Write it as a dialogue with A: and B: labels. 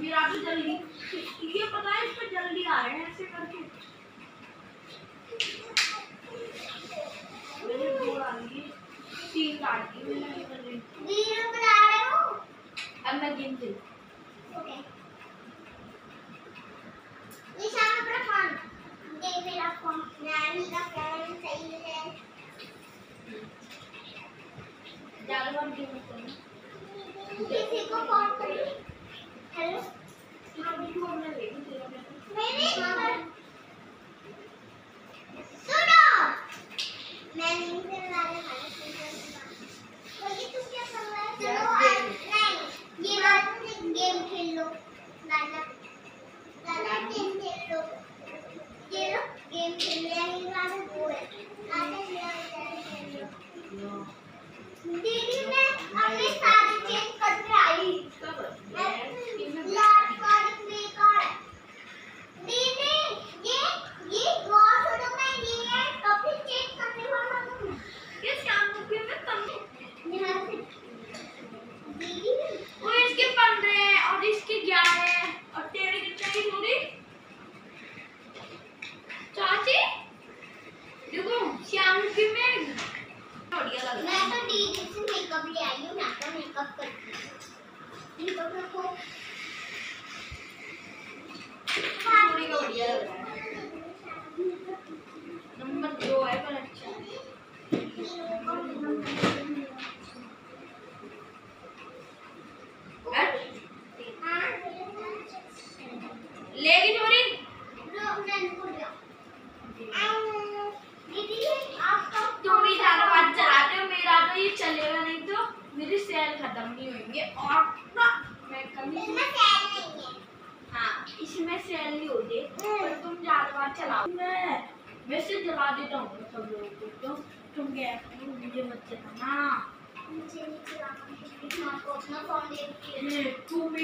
A: जल्दी ये पता है इस पे जल्दी आ रहे हैं ऐसे करके। मेरे दो आ गई तीन काट दी मैंने ये कर रही
B: वीडियो बना रहे हो।
A: अब मैं गेम खेल
B: ओके। निशान अपना फ़ोन दे मेरा फ़ोन नानी का फ़ोन सही है।
A: ज़्यादा बार गेम खेलना
B: किसी को फ़ोन करिए हेलो
A: हाँ बिल्कुल मैं लेगी तेरा
B: मेरे नंबर सुनो मैं नहीं से वाले बोलिए तू क्या कर रहा है चलो आज नहीं ये बात में गेम खेल लो लाला लाला गेम खेल लो ये लो गेम खेल लिया ये वाला वो है आते ये खेल लो दीदी मैं अपने सारे चेंज करके आई लाल कार्ड में कार्ड दीदी ये ये गॉड फ़ोटो में ये है कभी चेक करने वाला हूँ
A: ये शाम को फिर मैं कम
B: यहाँ से दीदी
A: वो इसके पंद्रह हैं और इसके ग्यारह हैं और तेरे कितने की पूरी चाची देखो श्याम की में बढ़िया लग रहा
B: मैं तो दीदी ले आई हूँ ना तो मेकअप करती हूँ? मेकअप रखो
A: है है। नंबर दो है पर अच्छा है। हट, लेगी चोरी
B: दीदी आपका
A: तुम ही ज़्यादा बात चलाते हो मेरा तो ये चलेगा नहीं तो मेरी सेल खत्म नहीं होंगे और ना मैं कभी
B: है।
A: हाँ इसमें सेल नहीं होते पर तुम ज़्यादा बार चलाओ। मैं वैसे जला देता हूँ सब लोगों को तो तुम क्या मुझे मत चलाना
B: मुझे नहीं चलाना मैं आपको अपना फ़ोन दे
A: तू भी